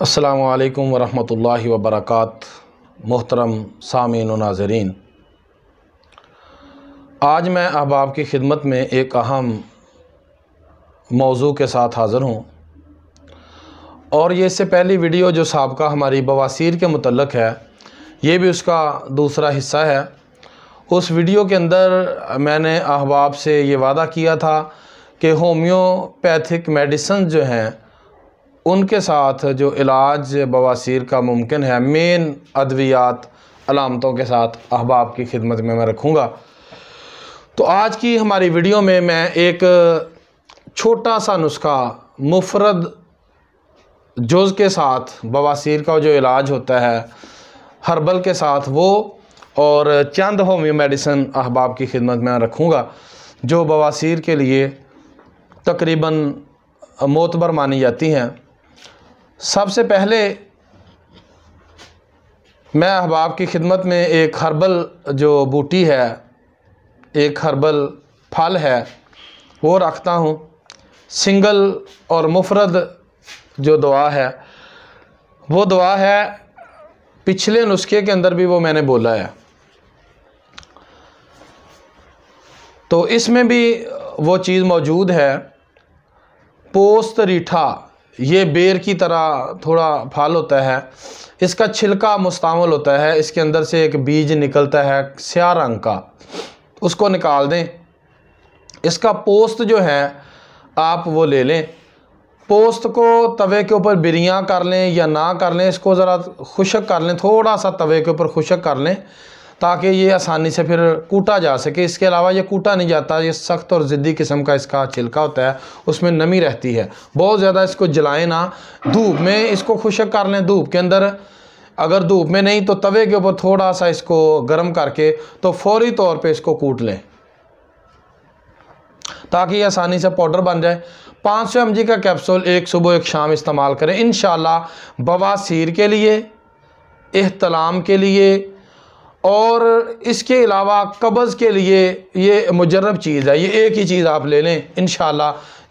असलकम वरहमल वबरक मोहतरम सामीन नाजरीन आज मैं अहबाब की खिदमत में एक अहम मौजू के साथ हाज़िर हूँ। और ये इससे पहली वीडियो जो सबका हमारी बवासीर के मतलब है, ये भी उसका दूसरा हिस्सा है। उस वीडियो के अंदर मैंने अहबाब से ये वादा किया था कि होम्योपैथिक मेडिसन जो हैं उनके साथ जो इलाज बवासीर का मुमकिन है, मेन अद्वियात अलामतों के साथ अहबाब की खिदमत में मैं रखूँगा। तो आज की हमारी वीडियो में मैं एक छोटा सा नुस्खा मुफरद जुज़ के साथ, बवासीर का जो इलाज होता है, हर्बल के साथ वो और चंद होम्यो मेडिसन अहबाब की खिदमत में रखूँगा, जो बवासीर के लिए तकरीबन मोतबर मानी जाती हैं। सबसे पहले मैं अहबाब की खिदमत में एक हर्बल जो बूटी है, एक हर्बल फल है, वो रखता हूँ। सिंगल और मुफरद जो दुआ है, वो दुआ है, पिछले नुस्खे के अंदर भी वो मैंने बोला है। तो इसमें भी वो चीज़ मौजूद है, पोस्त रीठा। ये बेर की तरह थोड़ा फल होता है। इसका छिलका मुस्तामल होता है। इसके अंदर से एक बीज निकलता है स्या रंग का। उसको निकाल दें। इसका पोस्त जो है, आप वो ले लें। पोस्त को तवे के ऊपर बिरियाँ कर लें या ना कर लें, इसको ज़रा खुशक कर लें, थोड़ा सा तवे के ऊपर खुशक कर लें। ताकि ये आसानी से फिर कूटा जा सके। इसके अलावा ये कूटा नहीं जाता, ये सख्त और ज़िद्दी किस्म का इसका छिलका होता है, उसमें नमी रहती है। बहुत ज़्यादा इसको जलाएँ ना, धूप में इसको खुशक कर लें, धूप के अंदर। अगर धूप में नहीं तो तवे के ऊपर थोड़ा सा इसको गर्म करके तो फौरी तौर पे इसको कूट लें। ताकि ये आसानी से पाउडर बन जाए। पाँच सौ एम का कैप्सूल एक सुबह एक शाम इस्तेमाल करें। इन बवासीर के लिए एहतलाम के लिए और इसके अलावा कब्ज़ के लिए ये मुजरब चीज़ है, ये एक ही चीज़ आप ले लें इन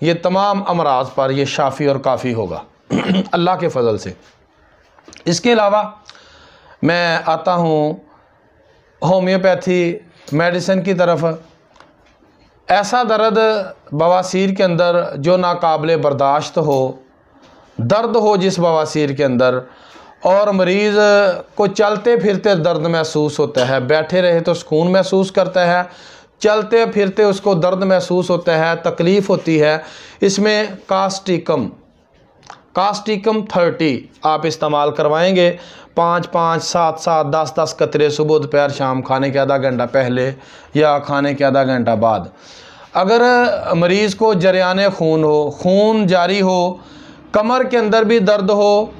ये तमाम अमराज पर यह शाफ़ी और काफ़ी होगा। अल्लाह के फ़ज़ल से। इसके अलावा मैं आता हूँ होम्योपैथी मेडिसिन की तरफ़। ऐसा दर्द बवासीर के अंदर जो नाकबले बर्दाश्त हो, दर्द हो जिस बवासीर के अंदर और मरीज़ को चलते फिरते दर्द महसूस होता है। बैठे रहे तो सुकून महसूस करता है, चलते फिरते उसको दर्द महसूस होता है, तकलीफ़ होती है। इसमें कास्टिकम कास्टिकम थर्टी आप इस्तेमाल करवाएँगे। पाँच पाँच, सात सात, दस दस कतरे सुबह, दोपहर, शाम, खाने के आधा घंटा पहले या खाने के आधा घंटा बाद। अगर मरीज़ को जरियान खून हो, खून जारी हो, कमर के अंदर भी दर्द हो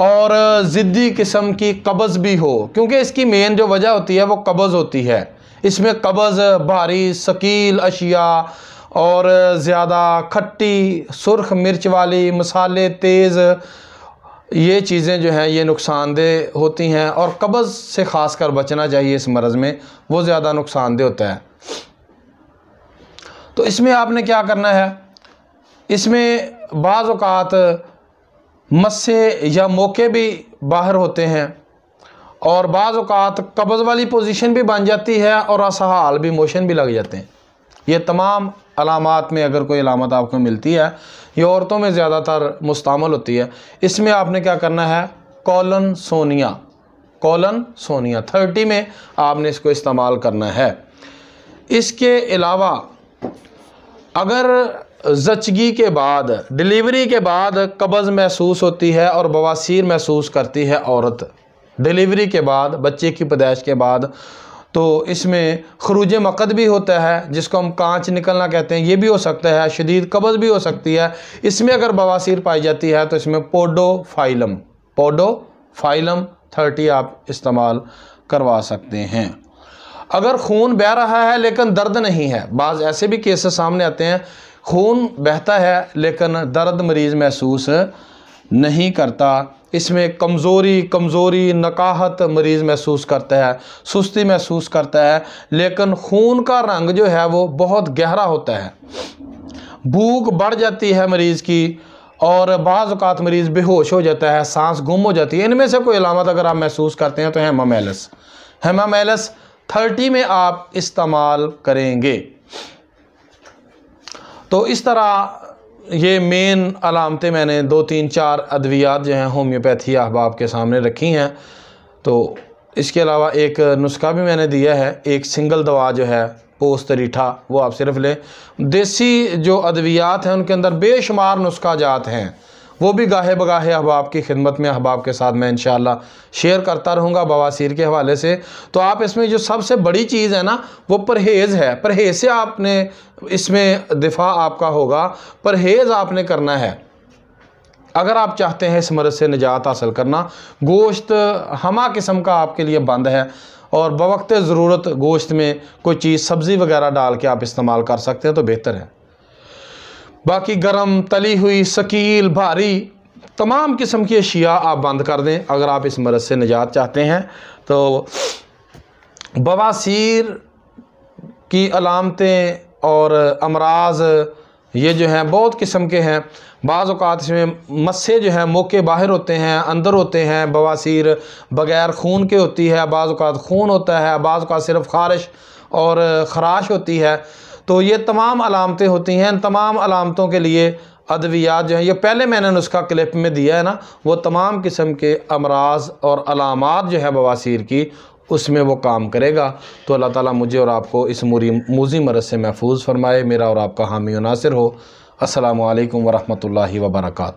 और ज़िद्दी किस्म की कब्ज़ भी हो, क्योंकि इसकी मेन जो वजह होती है वो कब्ज़ होती है। इसमें कब्ज़, भारी शकील अशिया और ज़्यादा खट्टी, सुर्ख मिर्च वाली, मसाले, तेज़, ये चीज़ें जो हैं, ये नुकसानदेह होती हैं। और कब्ज़ से ख़ास कर बचना चाहिए इस मरज़ में, वो ज़्यादा नुकसानदेह होता है। तो इसमें आपने क्या करना है? इसमें बाज़ात मस्से या मौके भी बाहर होते हैं और बाज़ात कब्ज़ वाली पोजीशन भी बन जाती है और असहाल भी, मोशन भी लग जाते हैं। ये तमाम अलामत में अगर कोई अलामत आपको मिलती है, ये औरतों में ज़्यादातर मुस्तमल होती है। इसमें आपने क्या करना है? Colon Sonia colon Sonia, thirty में आपने इसको इस्तेमाल करना है। इसके अलावा अगर जचगी के बाद, डिलीवरी के बाद कब्ज़ महसूस होती है और बवासीर महसूस करती है औरत। डिलीवरी के बाद, बच्चे की पैदाइश के बाद तो इसमें खरूज मकद भी होता है, जिसको हम कांच निकलना कहते हैं। ये भी हो सकता है, शदीद कब्ज़ भी हो सकती है। इसमें अगर बवासीर पाई जाती है तो इसमें पोडोफाइलम पोडोफाइलम थर्टी आप इस्तेमाल करवा सकते हैं। अगर खून बह रहा है, लेकिन दर्द नहीं है, बाज़ ऐसे भी केसेस सामने आते हैं खून बहता है, लेकिन दर्द मरीज़ महसूस नहीं करता। इसमें कमज़ोरी कमज़ोरी, नकाहत मरीज़ महसूस करता है, सुस्ती महसूस करता है, लेकिन खून का रंग जो है वो बहुत गहरा होता है। भूख बढ़ जाती है मरीज़ की, और बाज़ात मरीज़ बेहोश हो जाता है, सांस गुम हो जाती है। इनमें से कोई अलामत अगर आप महसूस करते हैं तो hamamelis hamamelis thirty में आप इस्तेमाल करेंगे। तो इस तरह ये मेन अलामतें मैंने दो, तीन, चार अद्वियात जो हैं होम्योपैथी अहबाब के सामने रखी हैं। तो इसके अलावा एक नुस्खा भी मैंने दिया है, एक सिंगल दवा जो है, पोस्त रीठा, वो आप सिर्फ़ लें। देसी जो अद्वियात हैं, उनके अंदर बेशुमार नुस्खा जात हैं। वो भी गाहे बगाहे अहबाब की खिदमत में अहबाब के साथ मैं इन शेयर करता रहूँगा बवासीर के हवाले से। तो आप इसमें जो सबसे बड़ी चीज़ है ना, वो परहेज़ है। परहेज़ से आपने इसमें दिफा आपका होगा। परहेज़ आपने करना है। अगर आप चाहते हैं इस मरज़ से निजात हासिल करना, गोश्त हमा किस्म का आपके लिए बंद है और बवक्त ज़रूरत गोश्त में कोई चीज़, सब्ज़ी वगैरह डाल के आप इस्तेमाल कर सकते हैं तो बेहतर है। बाकी गरम, तली हुई, शकील, भारी, तमाम किस्म की अशिया आप बंद कर दें। अगर आप इस मरज़ से निजात चाहते हैं तो बवासीर की अलामतें और अमराज, ये जो हैं, बहुत किस्म के हैं। बाज़ इसमें मस्से जो हैं, मौके बाहर होते हैं, अंदर होते हैं। बवासीर बग़ैर खून के होती है, बाज़ अवत खून होता है, बाज़ अवत सिर्फ़ खारिश और ख़राश होती है। तो ये तमाम अलामतें होती हैं तमाम अलामतों के लिए अद्वियात जो हैं, ये पहले मैंने नुस्खा क्लिप में दिया है ना, वो तमाम किस्म के अमराज और अलामत जो है बवासीर की, उसमें वो काम करेगा। तो अल्लाह ताला मुझे और आपको इस मुरी, मूजी मरद से महफूज फरमाए, मेरा और आपका हामी नासिर हो। असलकम वरहमल वर्का